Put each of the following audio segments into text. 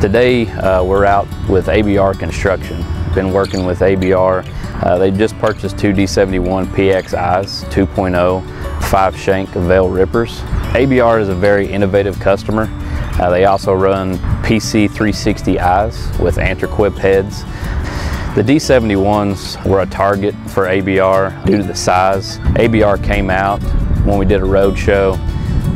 Today uh, we're out with ABR Construction. Been working with ABR. Uh, they just purchased two D71 PXIs 2.0 five shank Vail rippers. ABR is a very innovative customer. Uh, they also run PC 360Is with Antraquip heads. The D71s were a target for ABR due to the size. ABR came out when we did a road show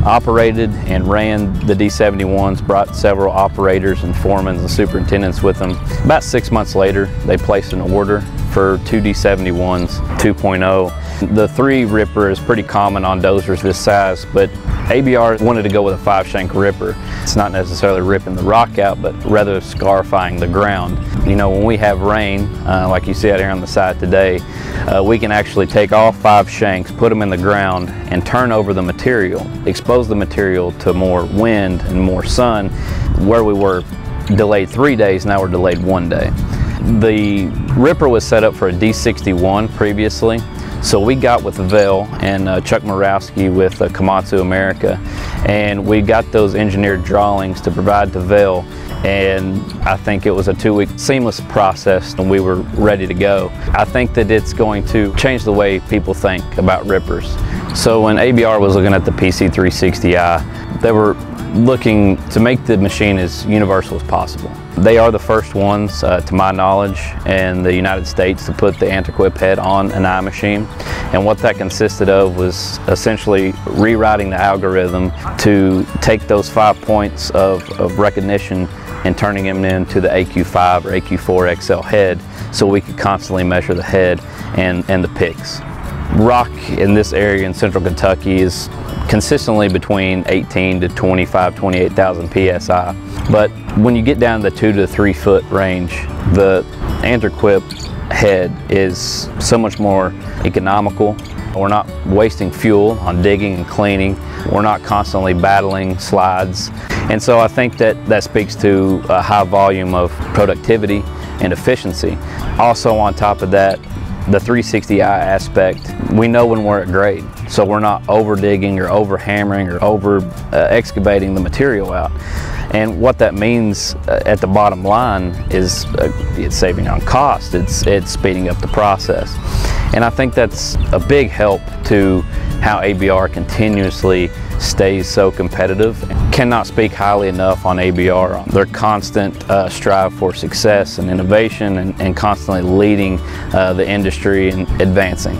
operated and ran the D71s, brought several operators and foremen and superintendents with them. About six months later, they placed an order for two D71s 2.0. The three ripper is pretty common on dozers this size, but ABR wanted to go with a five shank ripper. It's not necessarily ripping the rock out, but rather scarifying the ground. You know, when we have rain, uh, like you see out here on the side today, uh, we can actually take all five shanks, put them in the ground, and turn over the material, expose the material to more wind and more sun. Where we were delayed three days, now we're delayed one day. The ripper was set up for a D61 previously, so we got with Vail and uh, Chuck Morawski with uh, Komatsu America, and we got those engineered drawings to provide to Vail, and I think it was a two-week seamless process and we were ready to go. I think that it's going to change the way people think about rippers. So when ABR was looking at the PC360i, they were looking to make the machine as universal as possible. They are the first ones, uh, to my knowledge, in the United States to put the Antraquip head on an eye machine. And what that consisted of was essentially rewriting the algorithm to take those five points of, of recognition and turning them into the AQ5 or AQ4 XL head so we could constantly measure the head and, and the picks. Rock in this area in central Kentucky is consistently between 18 to 25, 28,000 PSI. But when you get down the two to three foot range, the Antraquip head is so much more economical. We're not wasting fuel on digging and cleaning. We're not constantly battling slides. And so I think that that speaks to a high volume of productivity and efficiency. Also on top of that, the 360i aspect, we know when we're at grade. So we're not over digging or over hammering or over uh, excavating the material out. And what that means uh, at the bottom line is uh, it's saving on cost, it's, it's speeding up the process. And I think that's a big help to how ABR continuously stays so competitive. Cannot speak highly enough on ABR, their constant uh, strive for success and innovation and, and constantly leading uh, the industry and advancing.